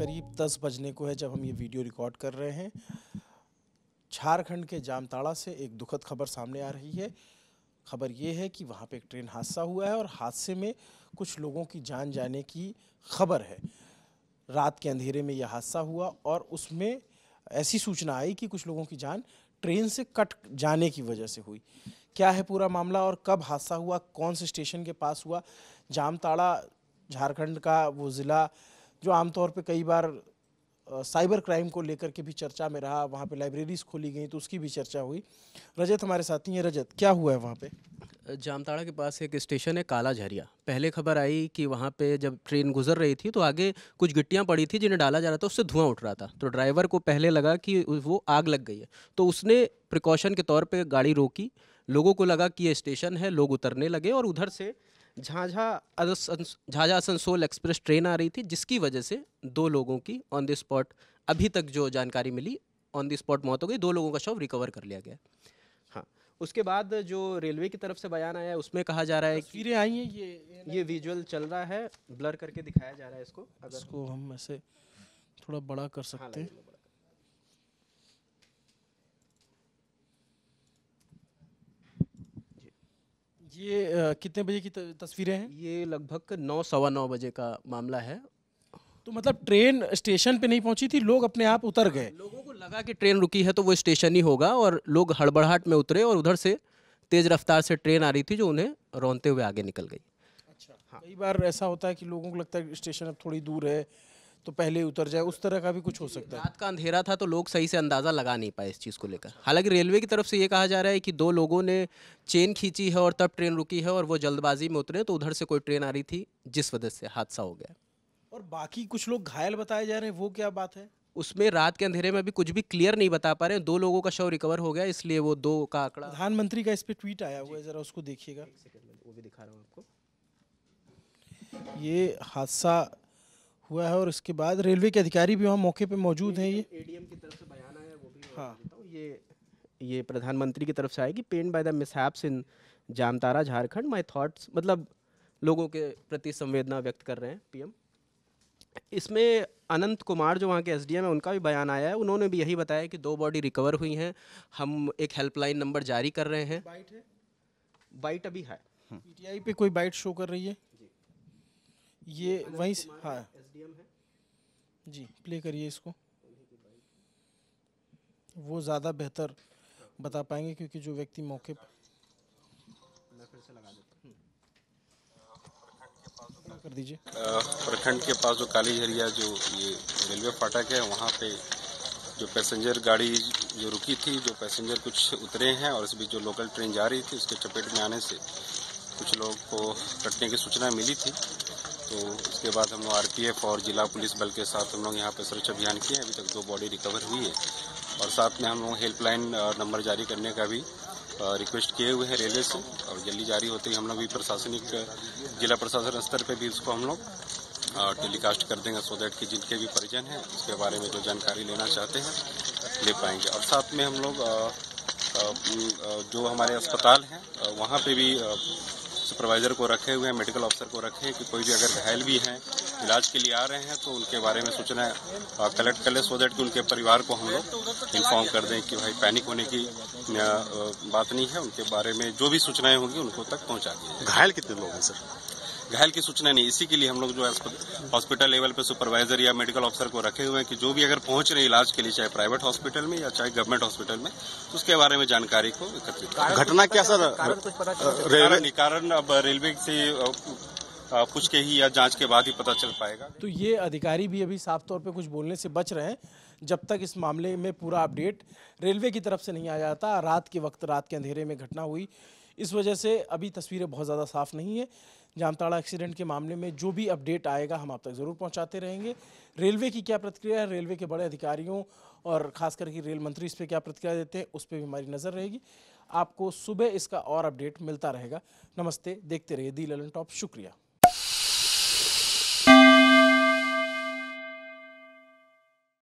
करीब दस बजने को है जब हम ये वीडियो रिकॉर्ड कर रहे हैं। झारखंड के जामताड़ा से एक दुखद खबर सामने आ रही है। खबर ये है कि वहाँ पे एक ट्रेन हादसा हुआ है और हादसे में कुछ लोगों की जान जाने की खबर है। रात के अंधेरे में यह हादसा हुआ और उसमें ऐसी सूचना आई कि कुछ लोगों की जान ट्रेन से कट जाने की वजह से हुई। क्या है पूरा मामला और कब हादसा हुआ? कौन से स्टेशन के पास हुआ? जामताड़ा, झारखंड का वो ज़िला जो आमतौर पे कई बार साइबर क्राइम को लेकर के भी चर्चा में रहा, वहाँ पे लाइब्रेरीज खोली गई तो उसकी भी चर्चा हुई। रजत हमारे साथी हैं। रजत, क्या हुआ है वहाँ पे? जामताड़ा के पास एक स्टेशन है काला झरिया। पहले खबर आई कि वहाँ पे जब ट्रेन गुजर रही थी तो आगे कुछ गिट्टियाँ पड़ी थी जिन्हें डाला जा रहा था, उससे धुआँ उठ रहा था। तो ड्राइवर को पहले लगा कि वो आग लग गई है। तो उसने प्रिकॉशन के तौर पर गाड़ी रोकी। लोगों को लगा कि ये स्टेशन है, लोग उतरने लगे और उधर से झाझा झाझा आसनसोल एक्सप्रेस ट्रेन आ रही थी जिसकी वजह से दो लोगों की ऑन द स्पॉट अभी तक जो जानकारी मिली ऑन द स्पॉट मौत हो गई दो लोगों का शव रिकवर कर लिया गया। हाँ उसके बाद जो रेलवे की तरफ़ से बयान आया है उसमें कहा जा रहा है कि तस्वीरें आई हैं ये ये विजुअल चल रहा है ब्लर करके दिखाया जा रहा है इसको अगर इसको हम ऐसे थोड़ा बड़ा कर सकते हैं। ये कितने बजे की तस्वीरें हैं? ये लगभग नौ सवा नौ बजे का मामला है। तो मतलब ट्रेन स्टेशन पे नहीं पहुँची थी लोग अपने आप उतर गए? लोगों को लगा कि ट्रेन रुकी है तो वो स्टेशन ही होगा और लोग हड़बड़ाहट में उतरे और उधर से तेज रफ्तार से ट्रेन आ रही थी जो उन्हें रौनते हुए आगे निकल गई। अच्छा हाँ। कई बार ऐसा होता है कि लोगों को लगता है स्टेशन अब थोड़ी दूर है तो पहले उतर जाए उस तरह का भी कुछ हो सकता है। रात का अंधेरा था तो लोग सही से अंदाज़ा लगा नहीं पाए इस चीज़ को लेकर। हालाँकि रेलवे की तरफ़ से ये कहा जा रहा है कि दो लोगों ने चेन खींची है और तब ट्रेन रुकी है और वो जल्दबाजी में उतरे तो उधर से कोई ट्रेन आ रही थी जिस वजह से हादसा हो गया। और बाकी कुछ लोग घायल बताए जा रहे हैं वो क्या बात है? उसमें रात के अंधेरे में भी कुछ भी क्लियर नहीं बता पा रहे हैं। दो लोगों का शव रिकवर हो गया इसलिए वो दो का आंकड़ा प्रधानमंत्री का इस पे ट्वीट आया हुआ है जरा उसको देखिएगा। वो भी दिखा रहा हूँ आपको। ये हादसा हुआ है और इसके बाद रेलवे के अधिकारी भी वहाँ मौके पर मौजूद हैं ये। एडीएम की तरफ़ से बयान आया वो भी हाँ। ये ये प्रधानमंत्री की तरफ़ से आएगी pain by the mishaps in Jamtara Jharkhand my thoughts मतलब लोगों के प्रति संवेदना व्यक्त कर रहे हैं पीएम। इसमें अनंत कुमार जो वहाँ के एसडीएम है उनका भी बयान आया है। उन्होंने भी यही बताया कि दो बॉडी रिकवर हुई हैं। हम एक हेल्पलाइन नंबर जारी कर रहे हैं। बाइट है? बाइट अभी है। पीटीआई पे कोई बाइट शो कर रही है? ये वहीं से हाँ। एसडीएम है। जी प्ले करिए इसको। वो ज़्यादा बेहतर बता पाएँगे क्योंकि जो व्यक्ति मौके पर मैं फिर से लगा देता हूँ। कर दीजिए। प्रखंड के पास जो काली झरिया जो ये रेलवे फाटक है वहाँ पे जो पैसेंजर गाड़ी जो रुकी थी जो पैसेंजर कुछ उतरे हैं और इस बीच जो लोकल ट्रेन जा रही थी उसके चपेट में आने से कुछ लोग को कटने की सूचना मिली थी। तो उसके बाद हम लोग आरपीएफ और जिला पुलिस बल के साथ हम लोग यहाँ पर सर्च अभियान किए हैं। अभी तक दो बॉडी रिकवर हुई है। और साथ में हम लोग हेल्पलाइन नंबर जारी करने का भी रिक्वेस्ट किए हुए हैं रेलवे से। और जल्दी जारी होते ही हम लोग भी प्रशासनिक जिला प्रशासन स्तर पर भी उसको हम लोग टेलीकास्ट कर देंगे सो दैट कि जिनके भी परिजन हैं, उसके बारे में जो जानकारी लेना चाहते हैं, ले पाएँगे। और साथ में हम लोग जो हमारे अस्पताल हैं वहाँ पे भी सुपरवाइजर को रखे हुए हैं मेडिकल ऑफिसर को रखे हैं कि कोई भी अगर घायल भी हैं, इलाज के लिए आ रहे हैं तो उनके बारे में सूचना कलेक्ट कर ले सो देट कि उनके परिवार को हम लोग इन्फॉर्म कर दें कि भाई पैनिक होने की बात नहीं है। उनके बारे में जो भी सूचनाएँ होंगी उनको तक पहुँचा दें घायल कितने लोग हैं, सर? घायल की सूचना नहीं इसी के लिए हम लोग जो हॉस्पिटल लेवल पे सुपरवाइजर या मेडिकल ऑफिसर को रखे हुए हैं कि जो भी अगर पहुँच रहे इलाज के लिए चाहे प्राइवेट हॉस्पिटल में या चाहे गवर्नमेंट हॉस्पिटल में तो उसके बारे में जानकारी को एकत्रित घटना क्या सर? रेलवे कारण कारण अब रेलवे से पूछ के ही या जाँच के बाद ही पता चल पाएगा। तो ये अधिकारी भी अभी साफ़ तौर पे कुछ बोलने से बच रहे हैं जब तक इस मामले में पूरा अपडेट रेलवे की तरफ़ से नहीं आ जाता रात के वक्त रात के अंधेरे में घटना हुई। इस वजह से अभी तस्वीरें बहुत ज़्यादा साफ़ नहीं है। जामताड़ा एक्सीडेंट के मामले में जो भी अपडेट आएगा हम आप तक ज़रूर पहुंचाते रहेंगे। रेलवे की क्या प्रतिक्रिया है? रेलवे के बड़े अधिकारियों और खास करके रेल मंत्री इस पर क्या प्रतिक्रिया देते हैं, उस पर भी हमारी नज़र रहेगी। आपको सुबह इसका और अपडेट मिलता रहेगा। नमस्ते, देखते रहिए दी ललन टॉप। शुक्रिया।